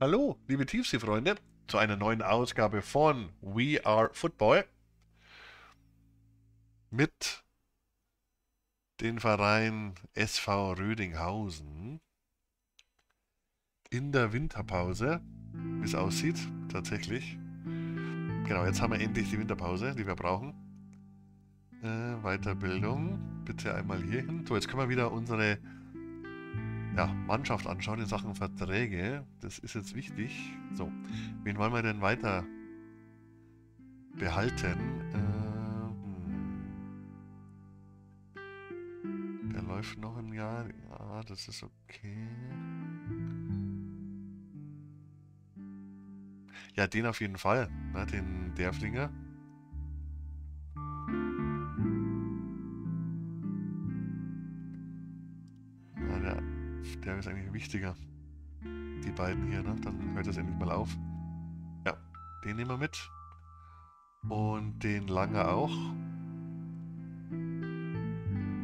Hallo, liebe Tiefseefreunde, zu einer neuen Ausgabe von We Are Football mit den Verein SV Rödinghausen in der Winterpause, wie es aussieht, tatsächlich. Genau, jetzt haben wir endlich die Winterpause, die wir brauchen. Äh, Weiterbildung, bitte einmal hier hin. So, jetzt können wir wieder unsere ja, Mannschaft anschauen in Sachen Verträge. Das ist jetzt wichtig. So, wen wollen wir denn weiter behalten? Ähm, der läuft noch ein Jahr. Ja, das ist okay. Ja, den auf jeden Fall. Ne, den Derflinger. Der ist eigentlich wichtiger. Die beiden hier, ne? Dann hört das endlich mal auf. Ja, den nehmen wir mit. Und den Lange auch.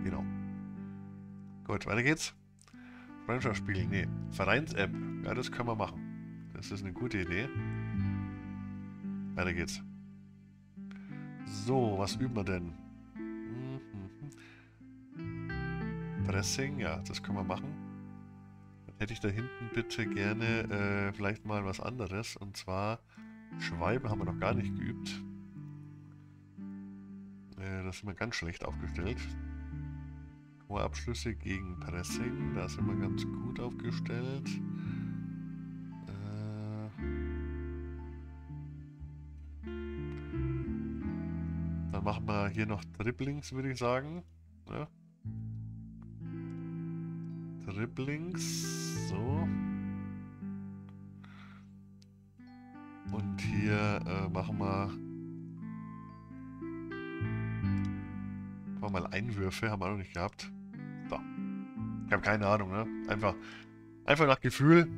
Genau. Gut, weiter geht's. Freundschaftsspiel, nee. Vereins-App. Ja, das können wir machen. Das ist eine gute Idee. Weiter geht's. So, was üben wir denn? Mhm. Pressing, ja, das können wir machen hätte ich da hinten bitte gerne äh, vielleicht mal was anderes. Und zwar Schweibe haben wir noch gar nicht geübt. Äh, da sind wir ganz schlecht aufgestellt. Hohe Abschlüsse gegen Pressing, da sind wir ganz gut aufgestellt. Äh, dann machen wir hier noch Dribblings, würde ich sagen. Ja. Dribblings. So. Und hier äh, machen wir... Mal Einwürfe, haben wir noch nicht gehabt. So. Ich habe keine Ahnung, ne? Einfach, einfach nach Gefühl.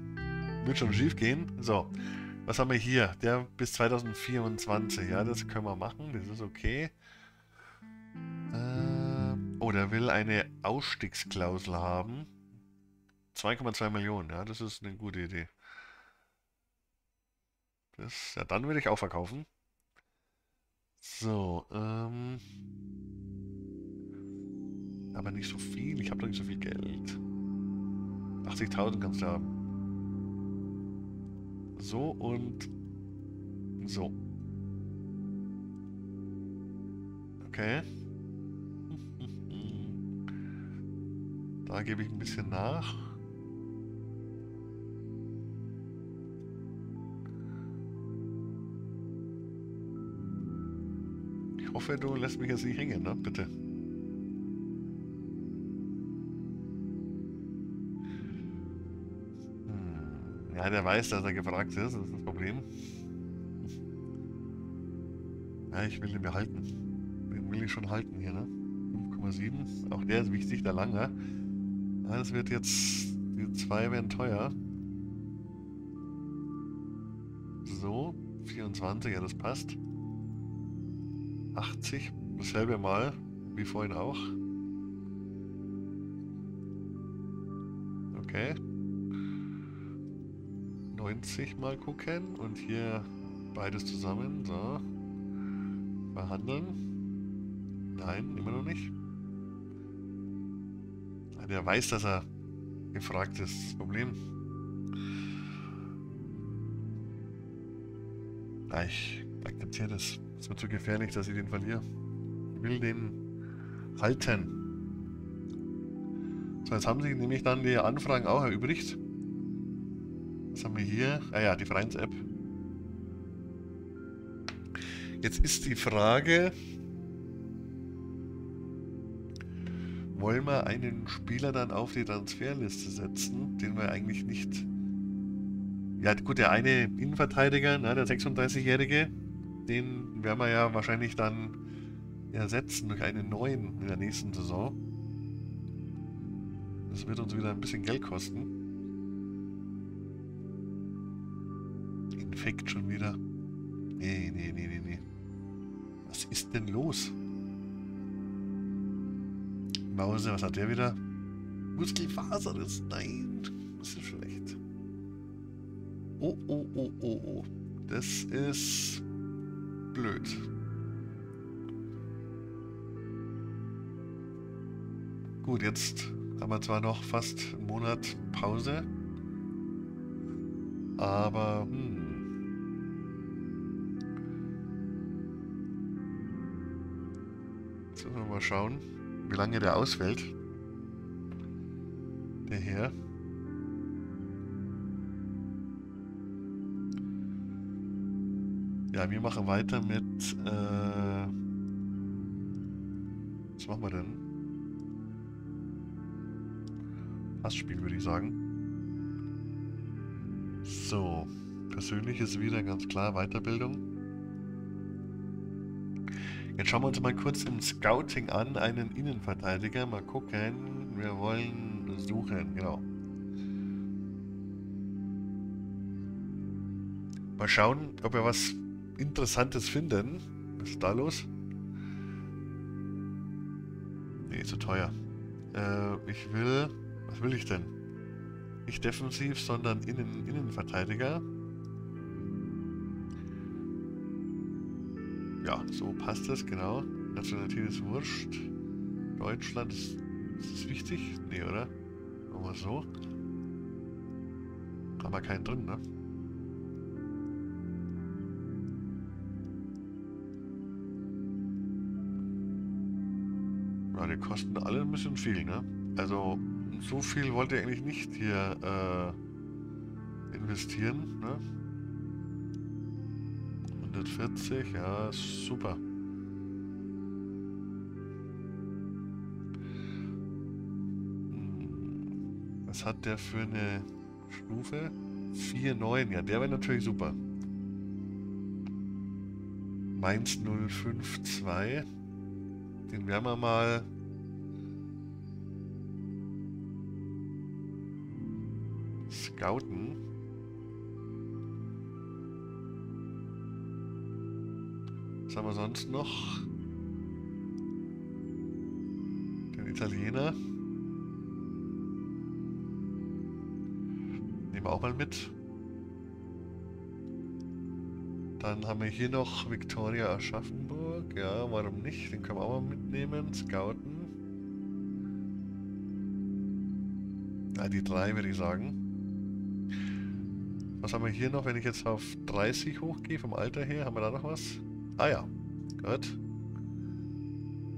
Wird schon schief gehen. So. Was haben wir hier? Der bis 2024. Ja, das können wir machen. Das ist okay. Äh, oh, der will eine Ausstiegsklausel haben. 2,2 Millionen, ja, das ist eine gute Idee. Das, ja, dann würde ich auch verkaufen. So, ähm... Aber nicht so viel, ich habe doch nicht so viel Geld. 80.000 kannst du haben. So und... So. Okay. Da gebe ich ein bisschen nach. Hoffe, du lässt mich jetzt nicht hängen, ne? Bitte. Hm. Ja, der weiß, dass er gefragt ist. Das ist das Problem. Ja, ich will den behalten. Den will ich schon halten hier, ne? 5,7. Auch der ist wichtig, der lange. Ja, das wird jetzt... Die zwei werden teuer. So, 24, ja, das passt. 80, dasselbe Mal wie vorhin auch. Okay. 90 mal gucken und hier beides zusammen. So. Verhandeln. Nein, immer noch nicht. Der weiß, dass er gefragt ist. Das Problem. Ich akzeptiere das. Es wird zu gefährlich, dass ich den verliere. Ich will den halten. So, jetzt haben sich nämlich dann die Anfragen auch erübrigt. Was haben wir hier? Ah ja, die Vereins-App. Jetzt ist die Frage, wollen wir einen Spieler dann auf die Transferliste setzen, den wir eigentlich nicht... Ja gut, der eine Innenverteidiger, ne, der 36-Jährige, den werden wir ja wahrscheinlich dann ersetzen durch einen neuen in der nächsten Saison. Das wird uns wieder ein bisschen Geld kosten. Infekt schon wieder. Nee, nee, nee, nee, nee. Was ist denn los? Mause, was hat der wieder? Muskelfaser ist. Nein, das ist schlecht. Oh, oh, oh, oh, oh. Das ist blöd. Gut, jetzt haben wir zwar noch fast einen Monat Pause, aber hm. Jetzt müssen wir mal schauen, wie lange der ausfällt. Der Herr. Ja, wir machen weiter mit... Äh, was machen wir denn? Passspiel, würde ich sagen. So, persönliches wieder, ganz klar, Weiterbildung. Jetzt schauen wir uns mal kurz im Scouting an, einen Innenverteidiger. Mal gucken, wir wollen suchen, genau. Mal schauen, ob wir was Interessantes finden. Was ist da los? Nee, zu teuer. Äh, ich will... Was will ich denn? Nicht defensiv, sondern Innen, Innenverteidiger. Ja, so passt das, genau. Nationalität ist wurscht. Deutschland ist, ist das wichtig? Nee, oder? Machen wir so. Haben wir keinen drin, ne? Kosten alle ein bisschen viel, ne? Also, so viel wollte ich eigentlich nicht hier äh, investieren, ne? 140, ja, super. Hm, was hat der für eine Stufe? 4,9, ja, der wäre natürlich super. Mainz 052. Den werden wir mal scouten. Was haben wir sonst noch? Den Italiener. Nehmen wir auch mal mit. Dann haben wir hier noch Victoria Aschaffenburg. Ja, warum nicht? Den können wir auch mal mitnehmen. Scouten. Ja, die drei würde ich sagen. Was haben wir hier noch, wenn ich jetzt auf 30 hochgehe, vom Alter her? Haben wir da noch was? Ah ja, gut.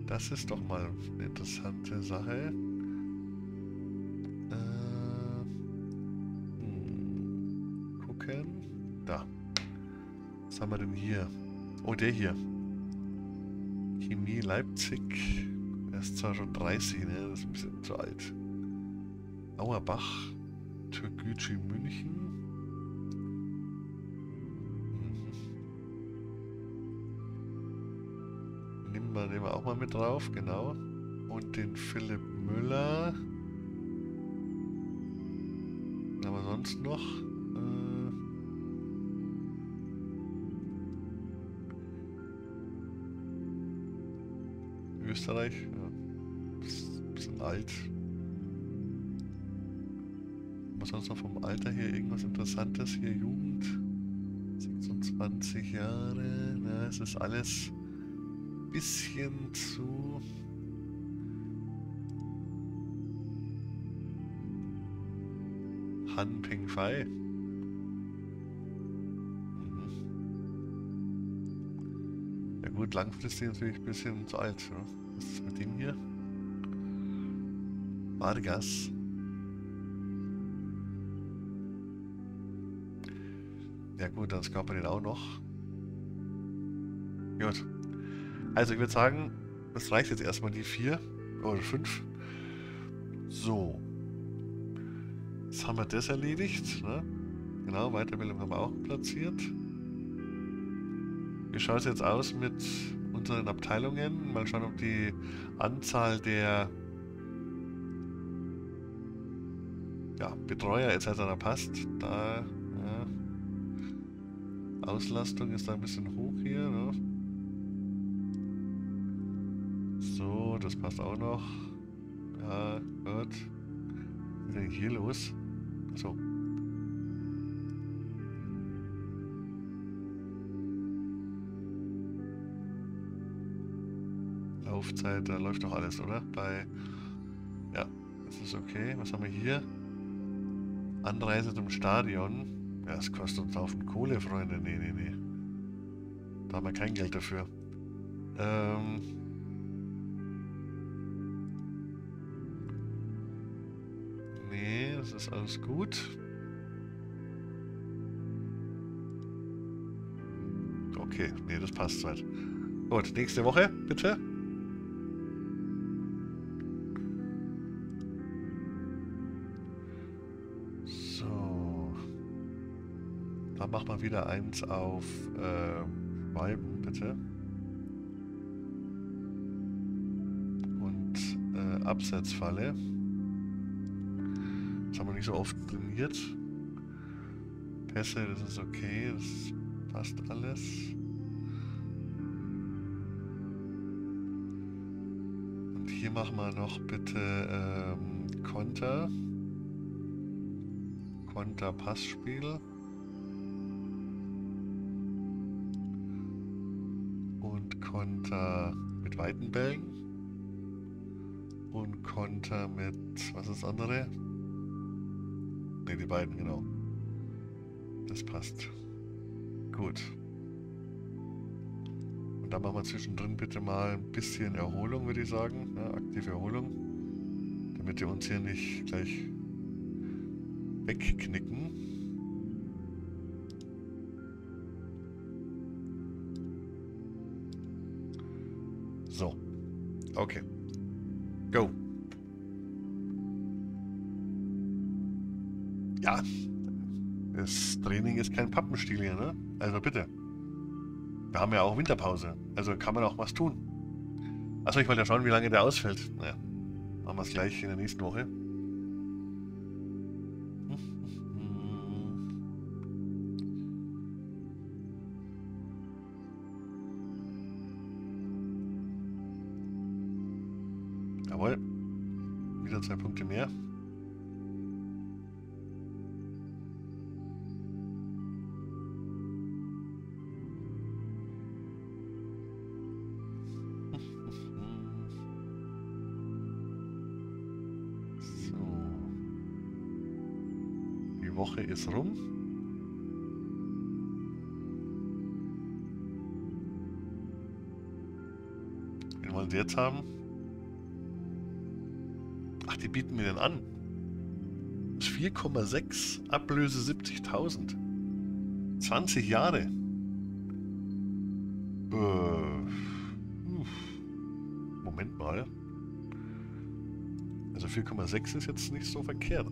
Das ist doch mal eine interessante Sache. Äh, hm, gucken. Da. Was haben wir denn hier? Oh, der hier. Chemie Leipzig. Er ist zwar schon 30, ne? Das ist ein bisschen zu alt. Auerbach. Türkgücü München. Nehmen wir auch mal mit drauf, genau. Und den Philipp Müller. Was haben wir sonst noch? Äh, Österreich, ja. Bisschen alt. Was sonst noch vom Alter her irgendwas Interessantes hier? Jugend. 26 Jahre. Na, es ist alles bisschen zu... Han Ping Fei. Mhm. Ja gut, langfristig natürlich ein bisschen zu alt. Ne? Was ist mit dem hier? Vargas. Ja gut, dann man den auch noch. Gut. Also ich würde sagen, das reicht jetzt erstmal die vier oder fünf. So. Jetzt haben wir das erledigt. Ne? Genau, Weiterbildung haben wir auch platziert. Wie schaut es jetzt aus mit unseren Abteilungen? Mal schauen, ob die Anzahl der ja, Betreuer etc. passt. Da ja. Auslastung ist da ein bisschen hoch hier. Ne? das passt auch noch. Ja, gut. Was ist denn hier los? So. Laufzeit, da läuft doch alles, oder? Bei. Ja, das ist okay. Was haben wir hier? Anreise zum Stadion. Ja, das kostet uns Haufen Kohle, Freunde. Nee, nee, nee. Da haben wir kein Geld dafür. Ähm. Ist alles gut. Okay, nee, das passt soweit. Gut, nächste Woche, bitte. So. Dann mach mal wieder eins auf äh, Weiben, bitte. Und äh, Absetzfalle. Das haben wir nicht so oft trainiert. Pässe, das ist okay, das passt alles. Und hier machen wir noch bitte ähm, Konter. Konter-Passspiel. Und Konter mit weiten Bällen. Und Konter mit, was ist das andere? Ne, die beiden, genau. Das passt. Gut. Und dann machen wir zwischendrin bitte mal ein bisschen Erholung, würde ich sagen. Ja, aktive Erholung. Damit wir uns hier nicht gleich wegknicken. So. Okay. Go. Das Training ist kein Pappenstiel hier, ne? Also bitte. Wir haben ja auch Winterpause. Also kann man auch was tun. Achso, ich wollte ja schauen, wie lange der ausfällt. Naja. Machen wir es gleich in der nächsten Woche. Woche ist rum. Wen wollen sie jetzt haben? Ach, die bieten mir den an. Das ist 4,6, Ablöse 70.000. 20 Jahre. Äh. Moment mal. Also 4,6 ist jetzt nicht so verkehrt.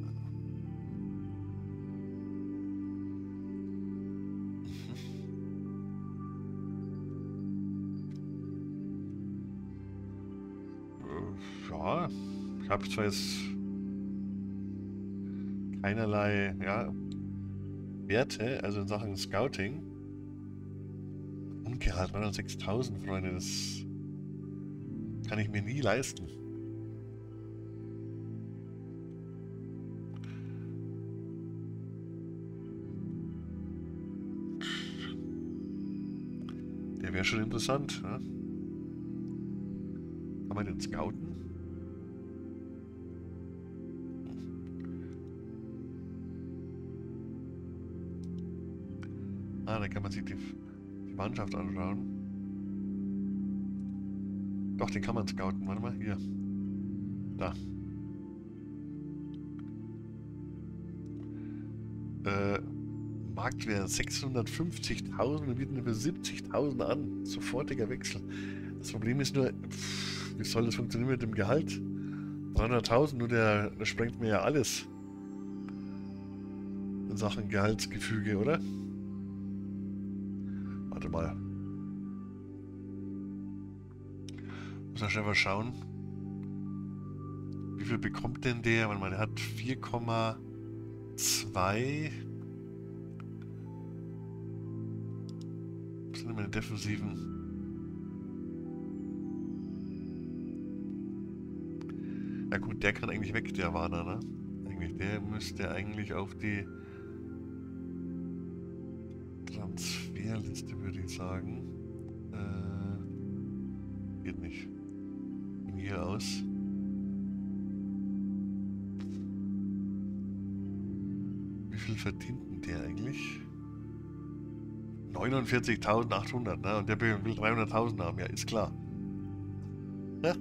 Habe zwar jetzt keinerlei ja, Werte, also in Sachen Scouting. Umgehalt 906.000, Freunde, das kann ich mir nie leisten. Der wäre schon interessant. Ne? Kann man den scouten? Kann man sich die, die Mannschaft anschauen. Doch, den kann man scouten. Warte mal, hier. Da. Äh, Marktwert 650.000 und bieten für 70.000 an. Sofortiger Wechsel. Das Problem ist nur, pff, wie soll das funktionieren mit dem Gehalt? 300.000, nur der, der sprengt mir ja alles. In Sachen Gehaltsgefüge, oder? Man schnell mal schauen. Wie viel bekommt denn der? Mal, der hat 4,2. Was sind meine Defensiven? Ja gut, der kann eigentlich weg, der Warner, ne? Eigentlich, der müsste eigentlich auf die Transferliste, würde ich sagen. Äh, geht nicht. Der aus? Wie viel verdient denn der eigentlich? 49.800, ne? Und der will 300.000 haben, ja, ist klar. Ja?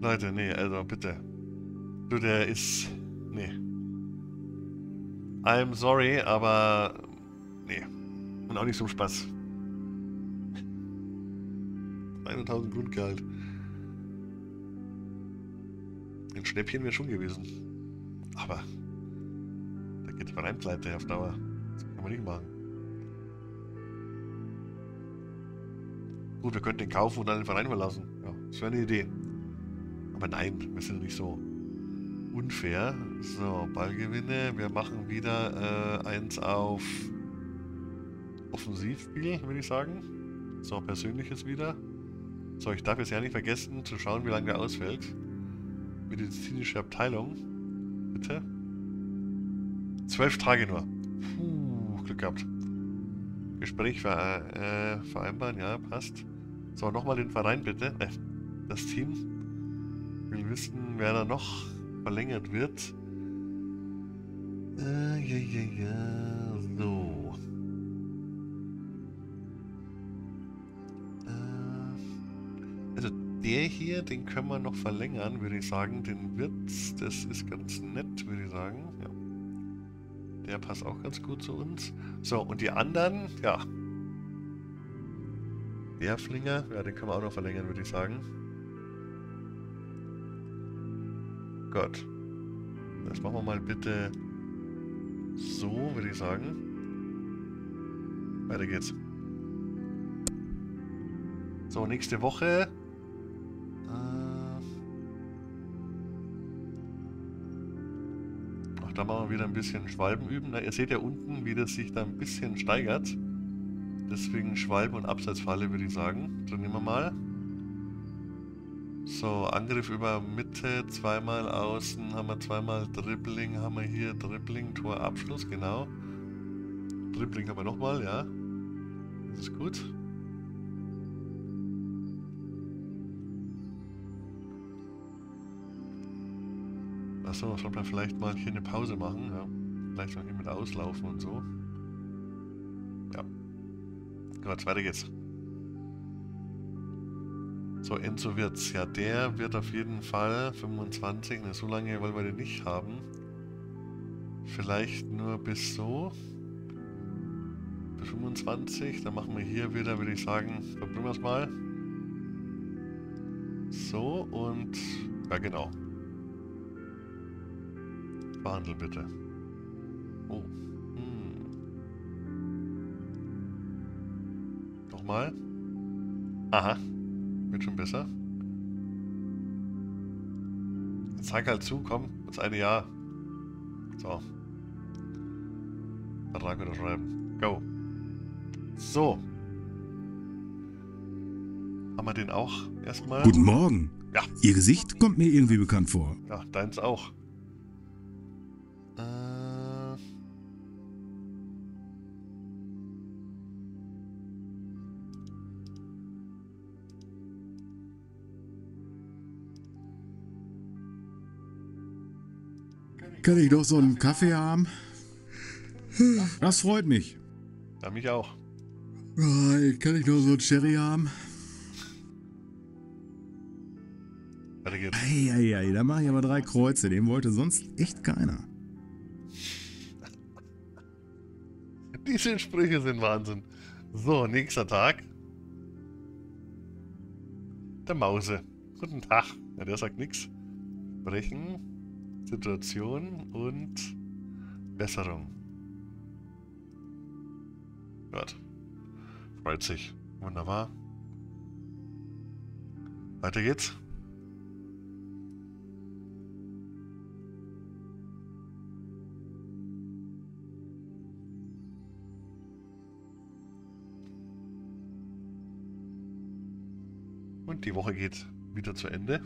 Leute, nee, also bitte. Du, der ist... Nee. I'm sorry, aber... Nee. Und auch nicht zum Spaß. 300.000 Grundgehalt. Ein Schnäppchen wäre schon gewesen. Aber... Da geht der Verein pleite auf Dauer. Das kann man nicht machen. Gut, wir könnten den kaufen und dann den Verein verlassen. Ja, das wäre eine Idee. Aber nein, wir sind nicht so unfair. So, Ballgewinne. Wir machen wieder äh, eins auf Offensivspiel, würde ich sagen. So, Persönliches wieder. So, ich darf jetzt ja nicht vergessen zu schauen, wie lange der ausfällt. Medizinische Abteilung. Bitte. Zwölf Tage nur. Puh, Glück gehabt. Gespräch ver äh, vereinbaren, ja, passt. So, nochmal den Verein bitte. Äh, das Team. will wissen, wer da noch verlängert wird. Äh, ja, ja, ja. So. Der hier, den können wir noch verlängern, würde ich sagen. Den Witz, das ist ganz nett, würde ich sagen. Ja. Der passt auch ganz gut zu uns. So, und die anderen, ja, Bärflinger, ja, den können wir auch noch verlängern, würde ich sagen. Gott. Das machen wir mal bitte so, würde ich sagen. Weiter geht's. So, nächste Woche. Da machen wir wieder ein bisschen Schwalben üben. Na, ihr seht ja unten, wie das sich da ein bisschen steigert. Deswegen Schwalbe und Abseitsfalle würde ich sagen. Trainieren wir mal. So, Angriff über Mitte, zweimal außen, haben wir zweimal Dribbling, haben wir hier Dribbling, Tor, Abschluss, genau. Dribbling haben wir nochmal, ja. Das ist gut. Achso, sollte man vielleicht mal hier eine Pause machen, ja. Vielleicht noch hier mit auslaufen und so. Ja. Gut, weiter geht's. So, Enzo wird's. Ja, der wird auf jeden Fall 25. Ne, so lange wollen wir den nicht haben. Vielleicht nur bis so. Bis 25. Dann machen wir hier wieder, würde ich sagen, verbringen wir es mal. So, und... Ja, genau. Verhandeln bitte. Oh. nochmal. Aha. Wird schon besser. Jetzt zeig halt zu, komm. Das eine Jahr. So. Vertrag unterschreiben. Go. So. Haben wir den auch erstmal? Guten Morgen. Ja. Ihr Gesicht kommt mir irgendwie bekannt vor. Ja, deins auch. Kann ich doch so einen Kaffee haben? Das freut mich. Ja, mich auch. Kann ich doch so einen Cherry haben? Weiter geht's. Eieiei, da mache ich aber drei Kreuze. Den wollte sonst echt keiner. Diese Sprüche sind Wahnsinn. So, nächster Tag. Der Mause. Guten Tag. Ja, der sagt nichts. Brechen. Situation und Besserung. Gut. Freut sich. Wunderbar. Weiter geht's. Und die Woche geht wieder zu Ende.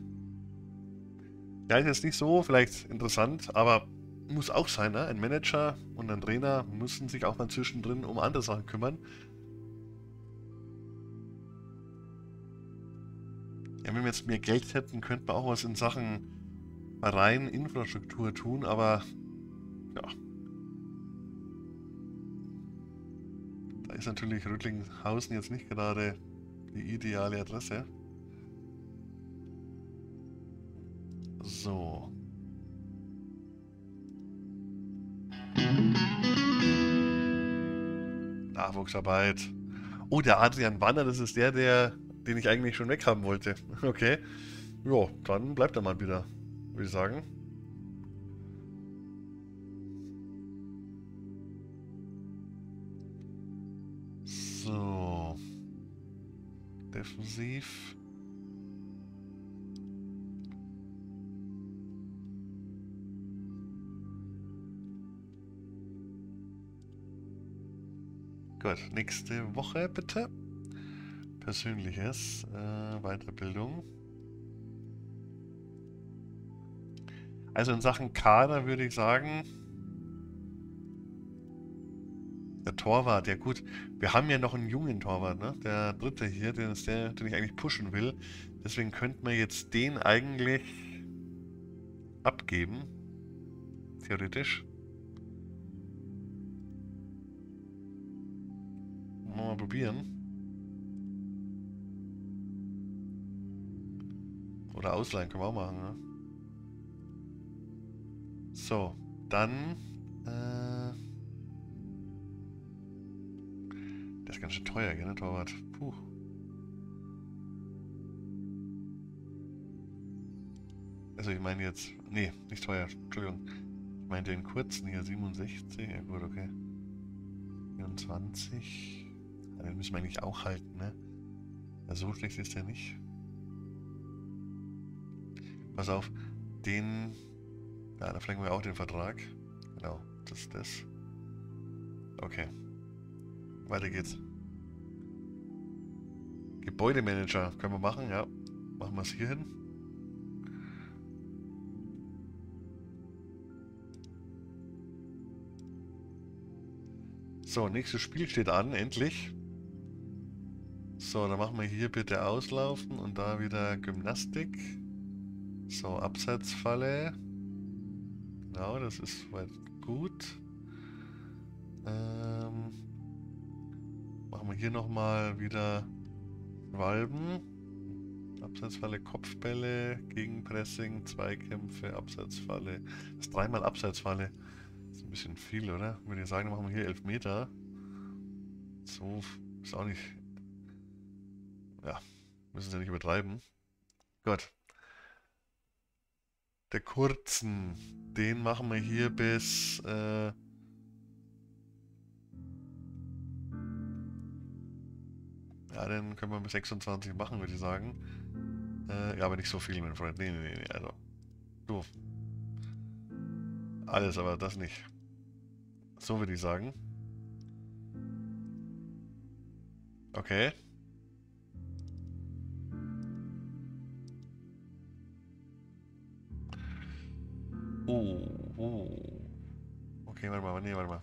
Ja, ist jetzt nicht so, vielleicht interessant, aber muss auch sein, ne? Ein Manager und ein Trainer müssen sich auch mal zwischendrin um andere Sachen kümmern. Ja, wenn wir jetzt mehr Geld hätten, könnten wir auch was in Sachen rein Infrastruktur tun, aber ja. Da ist natürlich Rüttlinghausen jetzt nicht gerade die ideale Adresse. So. Nachwuchsarbeit. Oh, der Adrian Wanner, das ist der, der, den ich eigentlich schon weghaben wollte. Okay. Ja, dann bleibt er mal wieder, würde ich sagen. So. Defensiv. Gut, nächste Woche bitte. Persönliches, äh, Weiterbildung. Also in Sachen Kader würde ich sagen, der Torwart, ja gut, wir haben ja noch einen jungen Torwart, ne? Der dritte hier, den ist der, den ich eigentlich pushen will. Deswegen könnten wir jetzt den eigentlich abgeben. Theoretisch. Mal probieren. Oder ausleihen können wir auch machen, ne? So, dann... Äh, das ist ganz schön teuer, gell, ne, Torwart? Puh. Also ich meine jetzt... Nee, nicht teuer, Entschuldigung. Ich meine den kurzen hier, 67. Ja gut, okay. 24. Den müssen wir eigentlich auch halten, ne? Ja, so schlecht ist der nicht. Pass auf, den... Ja, da verlängern wir auch den Vertrag. Genau, das ist das. Okay. Weiter geht's. Gebäudemanager können wir machen, ja. Machen wir es hier hin. So, nächstes Spiel steht an, endlich. So, dann machen wir hier bitte auslaufen und da wieder Gymnastik. So, Abseitsfalle. Genau, das ist soweit gut. Ähm, machen wir hier nochmal wieder Walben. Abseitsfalle, Kopfbälle, Gegenpressing, Zweikämpfe, Abseitsfalle. Das ist dreimal Abseitsfalle. Das ist ein bisschen viel, oder? Würde ich sagen, machen wir hier 11 Meter. So ist auch nicht ja, müssen sie nicht übertreiben. Gut. Der kurzen, den machen wir hier bis... Äh, ja, den können wir bis 26 machen, würde ich sagen. Äh, ja, aber nicht so viel, mein Freund. Nee, nee, nee, also. Du. Alles, aber das nicht. So würde ich sagen. Okay. Okay, warte mal, nee, warte mal.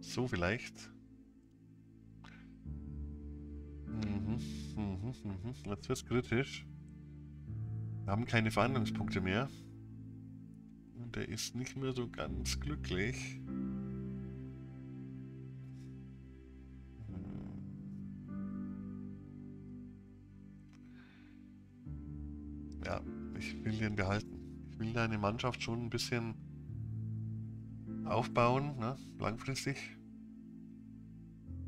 So vielleicht. Mhm, mhm, mhm. Wird's kritisch. Wir haben keine Verhandlungspunkte mehr. Und er ist nicht mehr so ganz glücklich. Ja, ich will den behalten will deine Mannschaft schon ein bisschen aufbauen, ne? langfristig.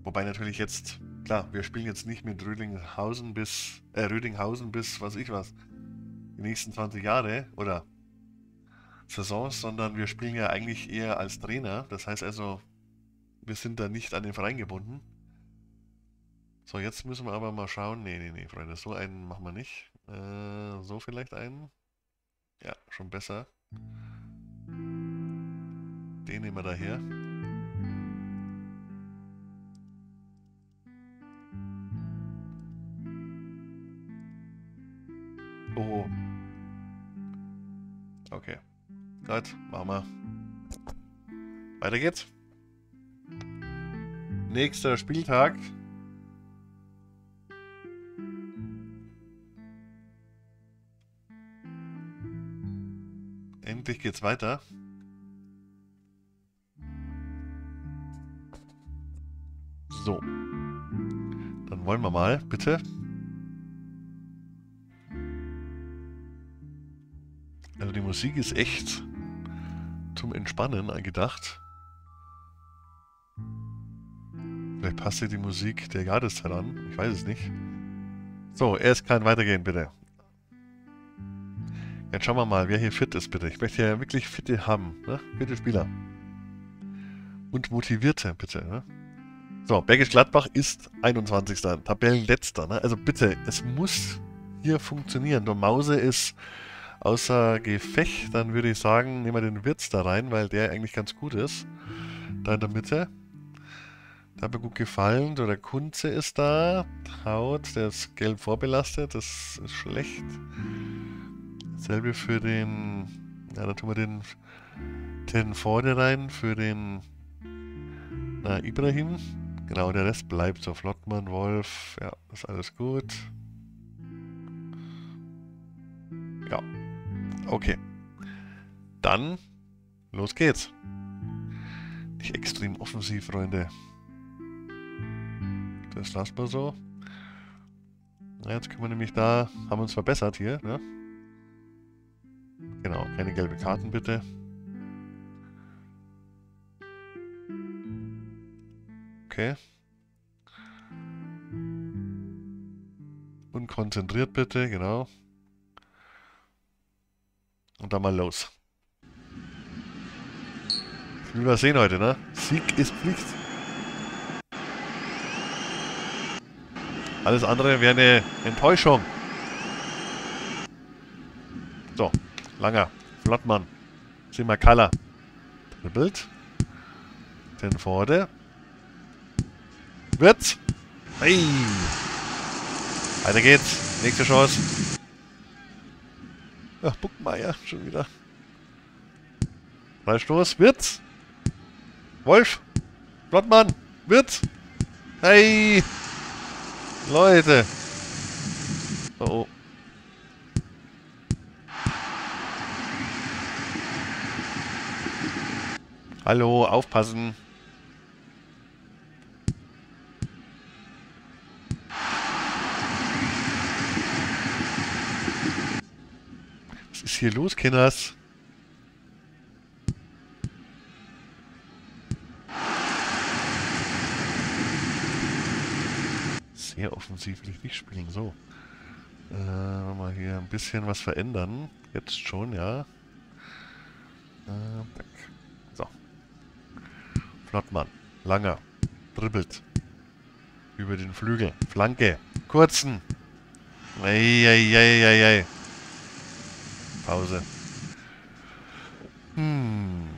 Wobei natürlich jetzt, klar, wir spielen jetzt nicht mit Rödinghausen bis, äh, Rödinghausen bis, was ich was, die nächsten 20 Jahre oder Saisons, sondern wir spielen ja eigentlich eher als Trainer. Das heißt also, wir sind da nicht an den Verein gebunden. So, jetzt müssen wir aber mal schauen. Nee, nee, nee, Freunde, so einen machen wir nicht. Äh, so vielleicht einen. Ja, schon besser. Den nehmen wir daher. Oh. Okay. Gut, machen wir. Weiter geht's. Nächster Spieltag. Endlich geht's weiter. So. Dann wollen wir mal, bitte. Also die Musik ist echt zum Entspannen gedacht. Vielleicht passt dir die Musik der Jahreszeit an. Ich weiß es nicht. So, erst kann weitergehen, bitte. Jetzt schauen wir mal, wer hier fit ist, bitte. Ich möchte ja wirklich fitte haben, ne? Fitte Spieler. Und motivierte, bitte, ne? So, Bergisch Gladbach ist 21. Tabellenletzter, ne? Also bitte, es muss hier funktionieren. Der Mause ist außer Gefecht, dann würde ich sagen, nehmen wir den Wirtz da rein, weil der eigentlich ganz gut ist. Da in der Mitte. Da hat mir gut gefallen. Der Kunze ist da. Haut, der ist gelb vorbelastet. Das ist schlecht. Selbe für den... Ja, da tun wir den... Den vorne rein für den... Na, Ibrahim. Genau, der Rest bleibt so. Flottmann, Wolf. Ja, ist alles gut. Ja. Okay. Dann, los geht's. Nicht extrem offensiv, Freunde. Das lassen wir so. Jetzt können wir nämlich da, haben wir uns verbessert hier, ne? Genau, keine gelbe Karten bitte. Okay. Und konzentriert bitte, genau. Und dann mal los. Ich will was sehen heute, ne? Sieg ist Pflicht. Alles andere wäre eine Enttäuschung. So, Langer, Flottmann, Simakala, Dribbelt, den Vorde, Wird's, hey, weiter geht's, nächste Chance. Ach, Buckmeier, schon wieder. Freistoß, Wird's, Wolf, Flottmann, Wird's, hey, Leute. Oh, oh. Hallo, aufpassen. Ist hier los, Kinders? sehr offensiv will ich nicht spielen. So. Äh, mal hier ein bisschen was verändern. Jetzt schon, ja. Äh, so. Flottmann. Langer. Dribbelt. Über den Flügel. Flanke. Kurzen. Eieieiei. Pause. Hm.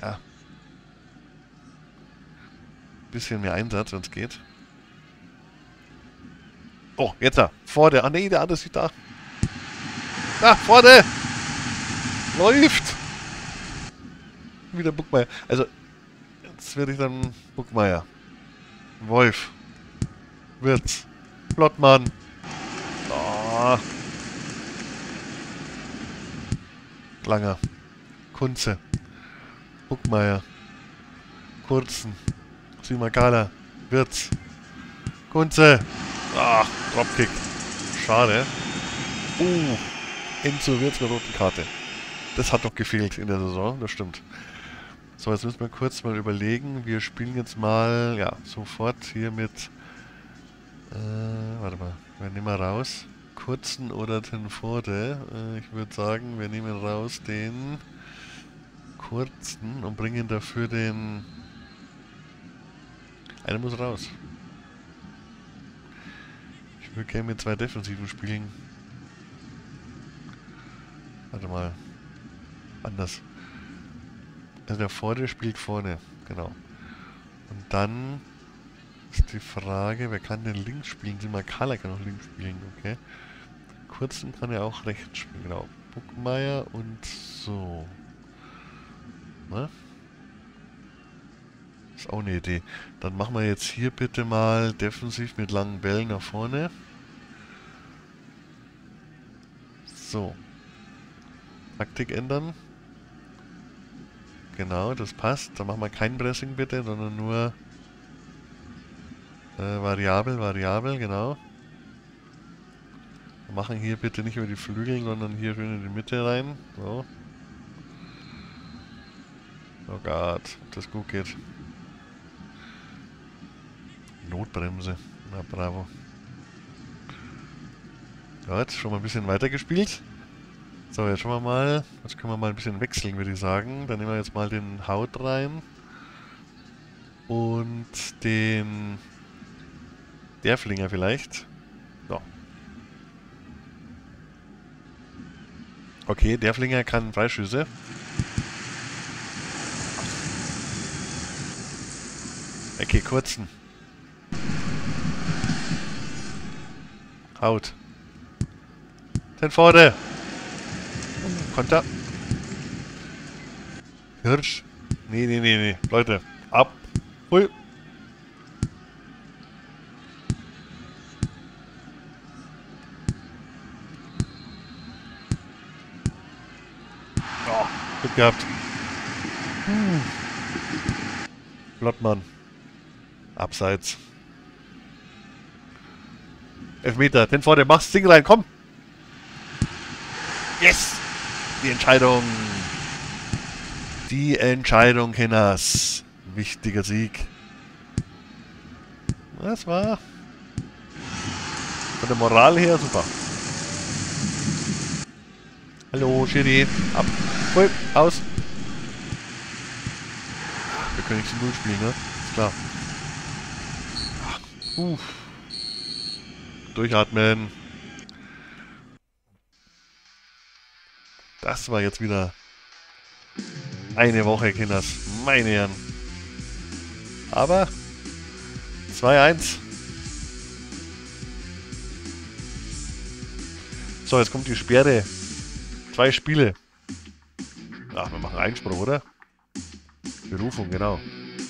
Ja, bisschen mehr Einsatz, wenn es geht. Oh, jetzt da. Vorne. Ah, nee, der andere ist da. Da, vorne. Läuft. Wieder Buckmeier. Also, jetzt werde ich dann Buckmeier. Wolf. Wirtz. Flottmann. Oh. Langer. Kunze. Buckmeier. Kurzen. Simakala. Wirtz. Kunze. Ach, Dropkick. Schade. Uh, Enzo Wirtz mit roten Karte. Das hat doch gefehlt in der Saison, das stimmt. So, jetzt müssen wir kurz mal überlegen. Wir spielen jetzt mal, ja, sofort hier mit, äh, warte mal, wir nehmen mal raus. Kurzen oder Tenforde. Äh, ich würde sagen, wir nehmen raus den kurzen und bringen dafür den einer muss raus. Ich würde gerne mit zwei Defensiven spielen. Warte mal. Anders. Also der Vorder spielt vorne. Genau. Und dann ist die Frage, wer kann denn links spielen? Sieh mal, Kala kann auch links spielen, okay. Kurzen kann er auch rechts spielen, genau. Buckmeier und so. Ne? Ist auch eine Idee. Dann machen wir jetzt hier bitte mal defensiv mit langen Bällen nach vorne. So. Taktik ändern. Genau, das passt. Dann machen wir kein Pressing bitte, sondern nur äh, variabel, variabel, genau. Wir machen hier bitte nicht über die Flügel, sondern hier schön in die Mitte rein. So. Oh Gott, ob das gut geht. Notbremse. Na bravo. Gut, schon mal ein bisschen weiter gespielt. So, jetzt schauen wir mal. Jetzt können wir mal ein bisschen wechseln, würde ich sagen. Dann nehmen wir jetzt mal den Haut rein. Und den Derflinger vielleicht. So. Okay, Derflinger kann Freischüsse. Okay, kurzen. Haut. Den vorne. Konter. Hirsch. Nee, nee, nee, nee. Leute, ab. Hui. Glück gehabt. Hm. Lottmann. Abseits. Elfmeter. Den vorne. Mach's Ding rein. Komm. Yes! Die Entscheidung. Die Entscheidung, Kenners. Wichtiger Sieg. Das war von der Moral her super. Hallo, Schiri. Ab. Voll. Aus. Wir können nicht zu Null spielen, ne? Ist klar. Uff. Durchatmen. Das war jetzt wieder eine Woche, Kinders. Meine Herren. Aber 2-1. So, jetzt kommt die Sperre. Zwei Spiele. Ach, wir machen Einspruch, oder? Berufung, genau.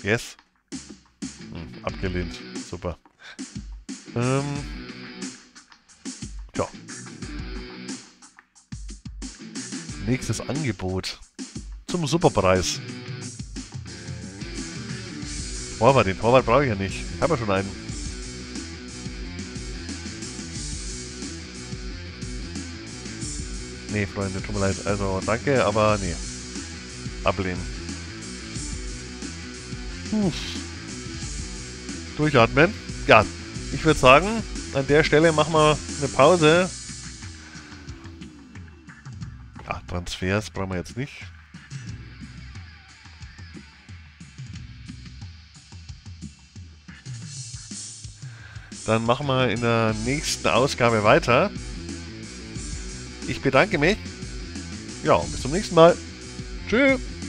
Yes. Hm, abgelehnt. Super. Ähm. Ja. Nächstes Angebot. Zum Superpreis. Torwart, den Torwart brauche ich ja nicht. Ich habe ja schon einen. Nee, Freunde, tut mir leid. Also, danke, aber nee. Ablehnen. Puh. Durchatmen. Ja, ich würde sagen, an der Stelle machen wir eine Pause. Ja, Transfers brauchen wir jetzt nicht. Dann machen wir in der nächsten Ausgabe weiter. Ich bedanke mich. Ja, bis zum nächsten Mal. Tschüss.